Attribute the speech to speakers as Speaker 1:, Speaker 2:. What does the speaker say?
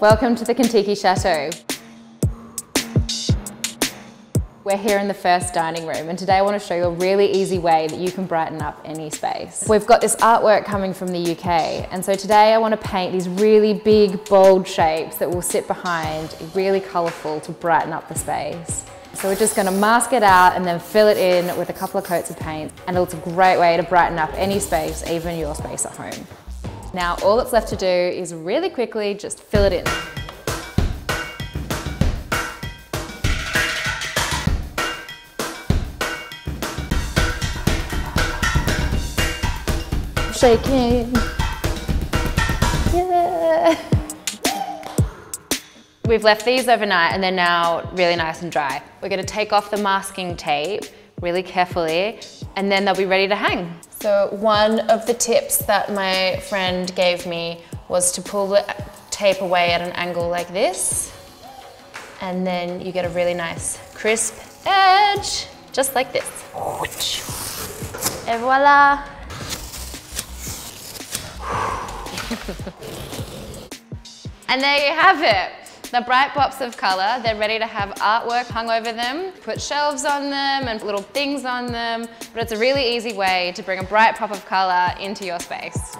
Speaker 1: Welcome to the Contiki Chateau. We're here in the first dining room and today I want to show you a really easy way that you can brighten up any space. We've got this artwork coming from the UK and so today I want to paint these really big bold shapes that will sit behind, really colourful to brighten up the space. So we're just going to mask it out and then fill it in with a couple of coats of paint and it's a great way to brighten up any space, even your space at home. Now all that's left to do is really quickly just fill it in. Shaking. Yeah. We've left these overnight and they're now really nice and dry. We're gonna take off the masking tape really carefully and then they'll be ready to hang. So one of the tips that my friend gave me was to pull the tape away at an angle like this and then you get a really nice crisp edge, just like this. Et voila! and there you have it. The bright pops of color, they're ready to have artwork hung over them, put shelves on them and little things on them, but it's a really easy way to bring a bright pop of color into your space.